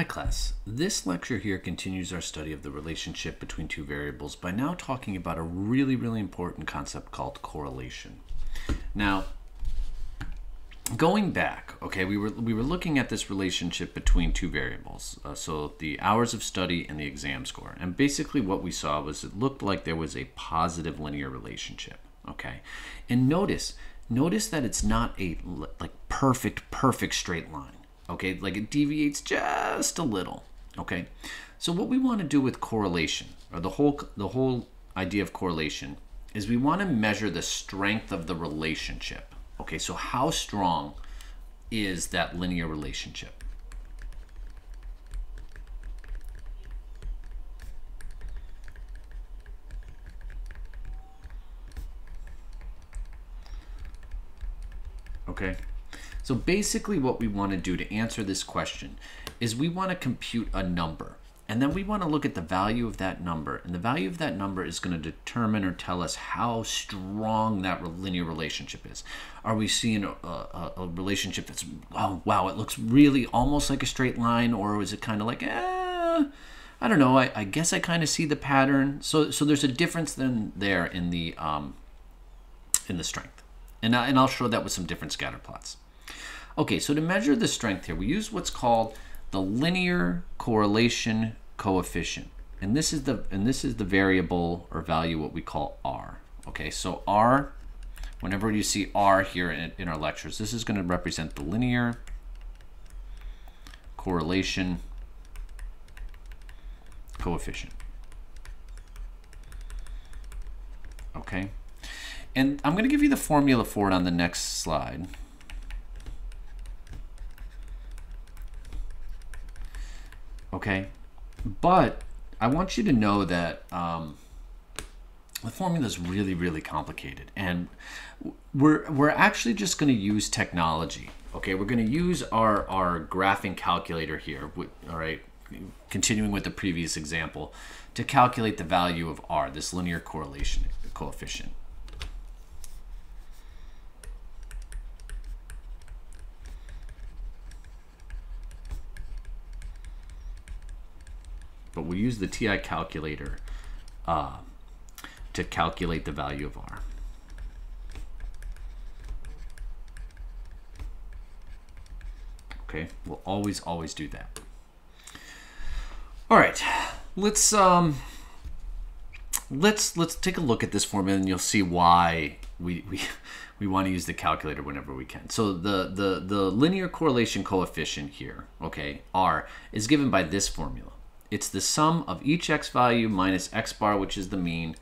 Hi class, this lecture here continues our study of the relationship between two variables by now talking about a really, really important concept called correlation. Now, going back, okay, we were, we were looking at this relationship between two variables, uh, so the hours of study and the exam score. And basically what we saw was it looked like there was a positive linear relationship, okay? And notice, notice that it's not a like perfect, perfect straight line okay? Like it deviates just a little, okay? So what we want to do with correlation, or the whole the whole idea of correlation, is we want to measure the strength of the relationship. Okay, so how strong is that linear relationship? Okay. So basically what we want to do to answer this question is we want to compute a number. And then we want to look at the value of that number. And the value of that number is going to determine or tell us how strong that linear relationship is. Are we seeing a, a, a relationship that's, oh, wow, it looks really almost like a straight line? Or is it kind of like, eh, I don't know. I, I guess I kind of see the pattern. So, so there's a difference then there in the, um, in the strength. And, I, and I'll show that with some different scatter plots. Okay, so to measure the strength here, we use what's called the linear correlation coefficient. And this is the and this is the variable or value what we call R. Okay, so R, whenever you see R here in, in our lectures, this is going to represent the linear correlation coefficient. Okay, and I'm going to give you the formula for it on the next slide. Okay? But I want you to know that um, the formula is really, really complicated. And we're, we're actually just going to use technology, okay? We're going to use our, our graphing calculator here, all right? Continuing with the previous example, to calculate the value of R, this linear correlation coefficient. But we use the TI calculator uh, to calculate the value of R. Okay, we'll always, always do that. All right, let's um, let's let's take a look at this formula, and you'll see why we we we want to use the calculator whenever we can. So the the the linear correlation coefficient here, okay, R, is given by this formula. It's the sum of each x value minus x bar, which is the mean,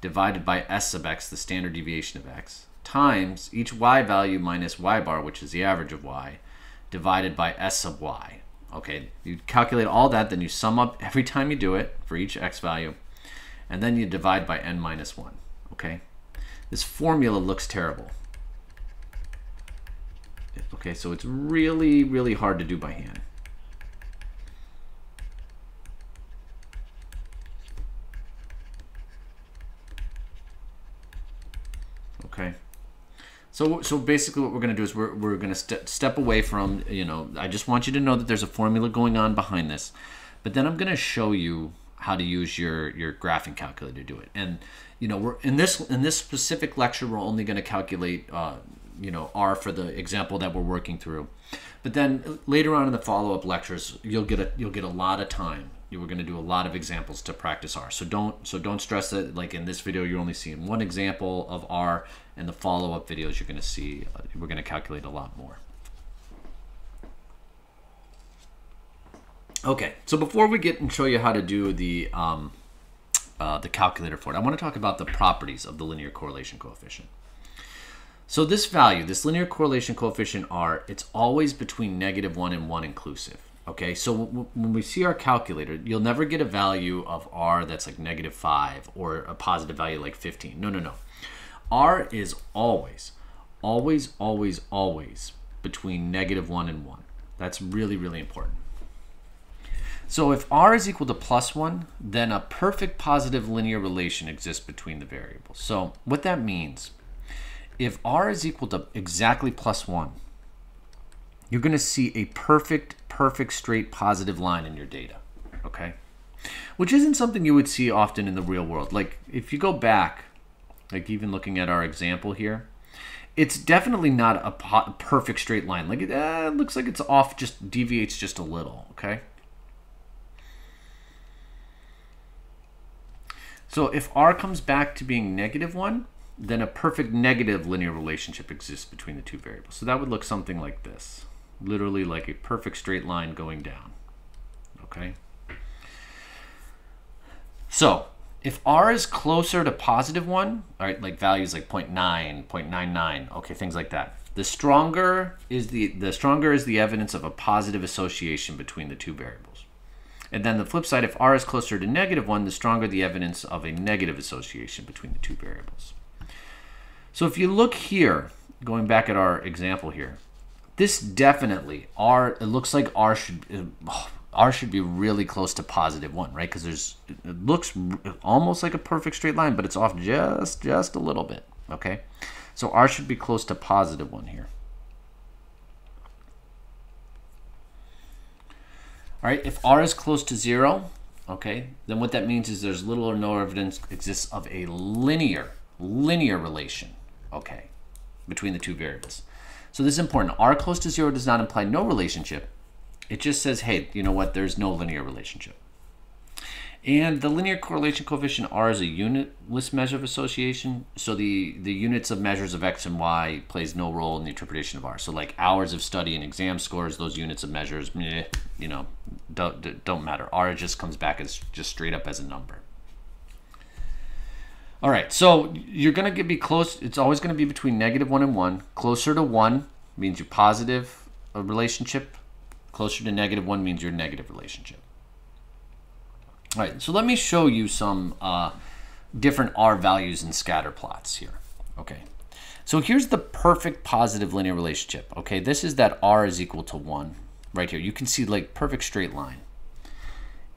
divided by s sub x, the standard deviation of x, times each y value minus y bar, which is the average of y, divided by s sub y. Okay, you calculate all that, then you sum up every time you do it for each x value, and then you divide by n minus 1. Okay, this formula looks terrible. Okay, so it's really, really hard to do by hand. Okay. So, so basically what we're going to do is we're, we're going to st step away from, you know, I just want you to know that there's a formula going on behind this. But then I'm going to show you how to use your, your graphing calculator to do it. And, you know, we're in this, in this specific lecture, we're only going to calculate, uh, you know, R for the example that we're working through. But then later on in the follow-up lectures, you'll get a, you'll get a lot of time you were going to do a lot of examples to practice R. So don't so don't stress that like in this video you're only seeing one example of R and the follow-up videos you're going to see uh, we're going to calculate a lot more. Okay, so before we get and show you how to do the um, uh, the calculator for it, I want to talk about the properties of the linear correlation coefficient. So this value, this linear correlation coefficient R, it's always between negative 1 and 1 inclusive. Okay, so when we see our calculator, you'll never get a value of r that's like negative 5 or a positive value like 15. No, no, no. r is always, always, always, always between negative 1 and 1. That's really, really important. So if r is equal to plus 1, then a perfect positive linear relation exists between the variables. So what that means, if r is equal to exactly plus 1, you're going to see a perfect perfect straight positive line in your data, okay? Which isn't something you would see often in the real world. Like if you go back, like even looking at our example here, it's definitely not a perfect straight line. Like it, uh, looks like it's off, just deviates just a little, okay? So if r comes back to being negative 1, then a perfect negative linear relationship exists between the two variables. So that would look something like this. Literally like a perfect straight line going down. Okay? So if r is closer to positive 1, all right, like values like 0 0.9, 0.99, okay, things like that. The stronger is the the stronger is the evidence of a positive association between the two variables. And then the flip side, if r is closer to negative 1, the stronger the evidence of a negative association between the two variables. So if you look here, going back at our example here, this definitely, r, it looks like r should, uh, r should be really close to positive 1, right? Because there's, it looks almost like a perfect straight line, but it's off just, just a little bit, okay? So r should be close to positive 1 here. All right, if r is close to zero, okay, then what that means is there's little or no evidence exists of a linear, linear relation, okay, between the two variables. So this is important. r close to zero does not imply no relationship. It just says, hey, you know what, there's no linear relationship. And the linear correlation coefficient R is a unitless measure of association. So the, the units of measures of X and Y plays no role in the interpretation of R. So like hours of study and exam scores, those units of measures, meh, you know, don't, don't matter. R just comes back as just straight up as a number. All right, so you're going to be close. It's always going to be between negative 1 and 1. Closer to 1 means you're positive a relationship. Closer to negative 1 means you're negative relationship. All right, so let me show you some uh, different R values in scatter plots here. Okay, so here's the perfect positive linear relationship. Okay, this is that R is equal to 1 right here. You can see like perfect straight line.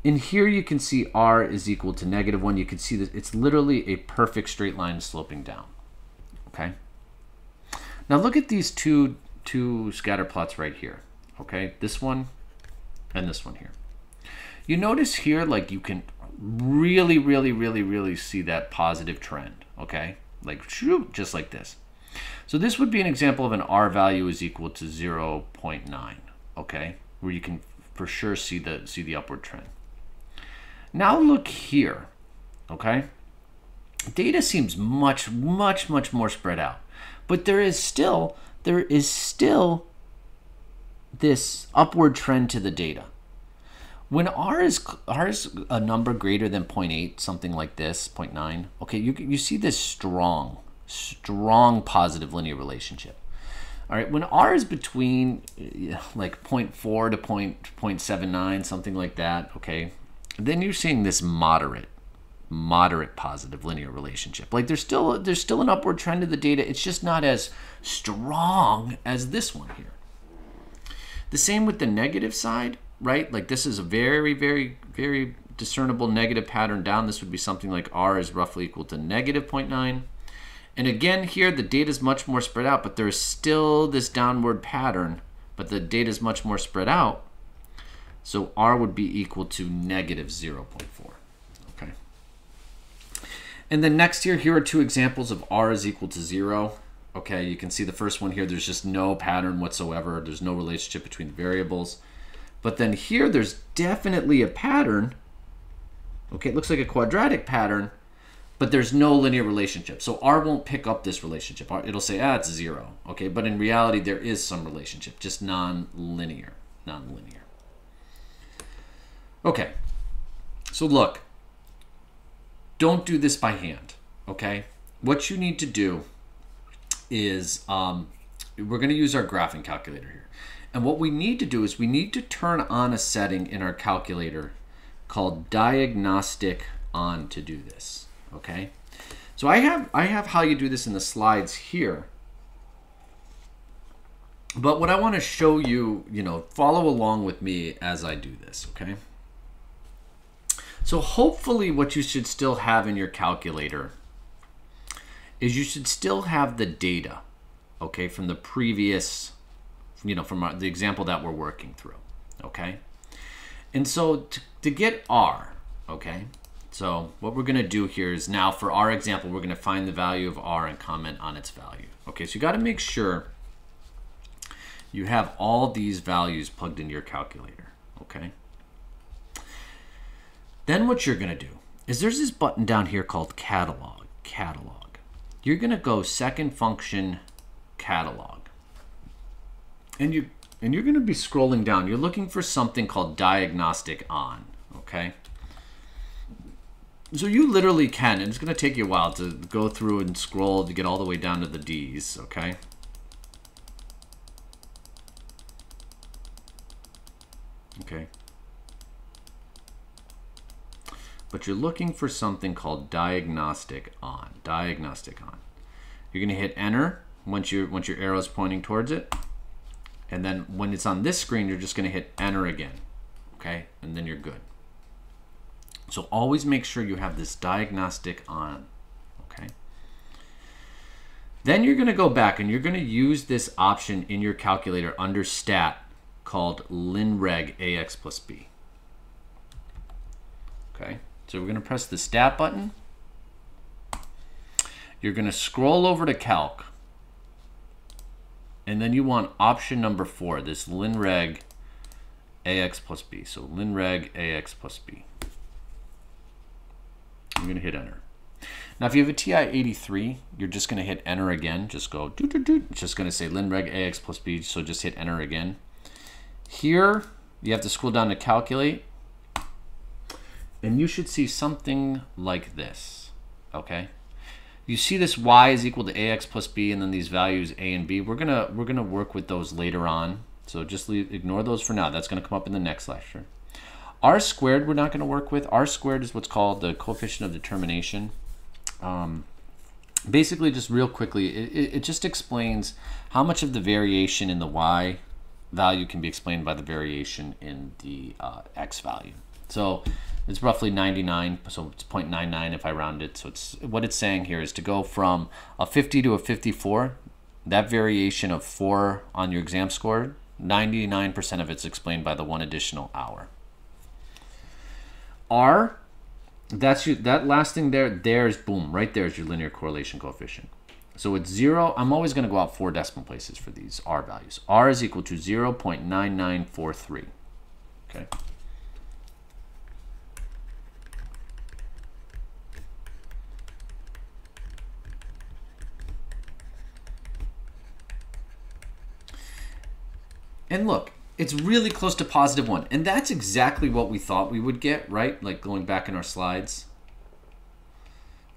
In here you can see R is equal to negative 1. You can see that it's literally a perfect straight line sloping down. Okay, now look at these two, two scatter plots right here. Okay, this one and this one here. You notice here, like you can really, really, really, really see that positive trend, okay? Like, just like this. So this would be an example of an R value is equal to 0 0.9, okay? Where you can for sure see the, see the upward trend. Now look here, okay? Data seems much, much, much more spread out. But there is still, there is still this upward trend to the data. When r is r is a number greater than 0.8, something like this, 0.9, okay, you, you see this strong, strong positive linear relationship. All right, when r is between like 0.4 to 0.79, something like that, okay, then you're seeing this moderate, moderate positive linear relationship. Like there's still there's still an upward trend of the data. It's just not as strong as this one here. The same with the negative side right? Like this is a very, very, very discernible negative pattern down. This would be something like r is roughly equal to negative 0.9. And again, here the data is much more spread out, but there is still this downward pattern, but the data is much more spread out. So r would be equal to negative 0.4. Okay. And then next here, here are two examples of r is equal to 0. Okay, you can see the first one here, there's just no pattern whatsoever. There's no relationship between the variables. But then here, there's definitely a pattern. Okay, it looks like a quadratic pattern, but there's no linear relationship. So R won't pick up this relationship. It'll say, ah, it's zero. Okay, but in reality, there is some relationship, just non-linear, non-linear. Okay, so look, don't do this by hand, okay? What you need to do is, um, we're gonna use our graphing calculator here. And what we need to do is we need to turn on a setting in our calculator called diagnostic on to do this, okay? So I have, I have how you do this in the slides here. But what I want to show you, you know, follow along with me as I do this, okay? So hopefully what you should still have in your calculator is you should still have the data, okay, from the previous you know, from our, the example that we're working through. okay? And so to, to get r, okay, so what we're going to do here is now for our example, we're going to find the value of r and comment on its value. Okay, so you got to make sure you have all these values plugged into your calculator, okay? Then what you're going to do is there's this button down here called catalog, catalog. You're going to go second function catalog. And you and you're going to be scrolling down. You're looking for something called diagnostic on, okay? So you literally can, and it's going to take you a while to go through and scroll to get all the way down to the D's, okay? Okay. But you're looking for something called diagnostic on, diagnostic on. You're going to hit enter once, you once your arrow is pointing towards it. And then when it's on this screen, you're just going to hit enter again. Okay, and then you're good. So always make sure you have this diagnostic on. Okay. Then you're going to go back and you're going to use this option in your calculator under stat called linreg ax plus b. Okay, so we're going to press the stat button. You're going to scroll over to calc and then you want option number four, this linreg ax plus b. So linreg ax plus b. I'm going to hit enter. Now, if you have a TI-83, you're just going to hit enter again. Just go doo doo doo. It's just going to say linreg ax plus b, so just hit enter again. Here, you have to scroll down to calculate, and you should see something like this, okay? you see this y is equal to ax plus b and then these values a and b. We're gonna we're gonna work with those later on. So just leave, ignore those for now. That's gonna come up in the next lecture. R squared we're not gonna work with. R squared is what's called the coefficient of determination. Um, basically, just real quickly, it, it just explains how much of the variation in the y value can be explained by the variation in the uh, x value. So it's roughly 99, so it's 0.99 if I round it. So it's what it's saying here is to go from a 50 to a 54, that variation of 4 on your exam score, 99% of it's explained by the one additional hour. R, that's your, that last thing there, there's boom, right there is your linear correlation coefficient. So it's 0, I'm always going to go out four decimal places for these R values. R is equal to 0.9943. Okay. And look, it's really close to positive 1. And that's exactly what we thought we would get, right? Like going back in our slides.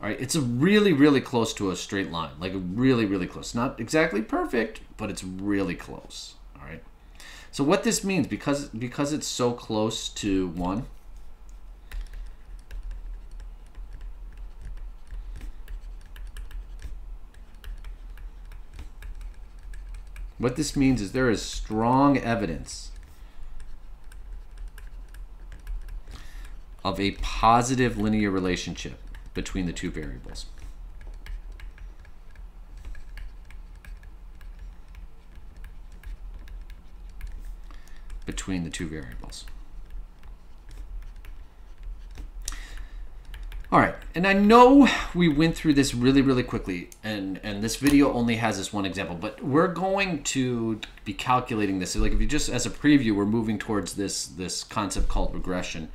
All right, it's a really, really close to a straight line. Like really, really close. Not exactly perfect, but it's really close. All right. So what this means, because, because it's so close to 1, What this means is there is strong evidence of a positive linear relationship between the two variables. Between the two variables. All right, and I know we went through this really, really quickly, and, and this video only has this one example, but we're going to be calculating this. So like if you just, as a preview, we're moving towards this, this concept called regression,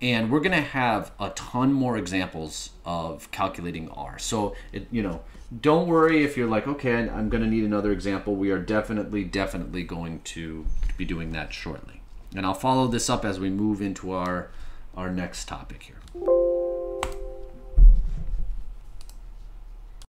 and we're gonna have a ton more examples of calculating R. So, it, you know, don't worry if you're like, okay, I'm gonna need another example. We are definitely, definitely going to be doing that shortly. And I'll follow this up as we move into our, our next topic here.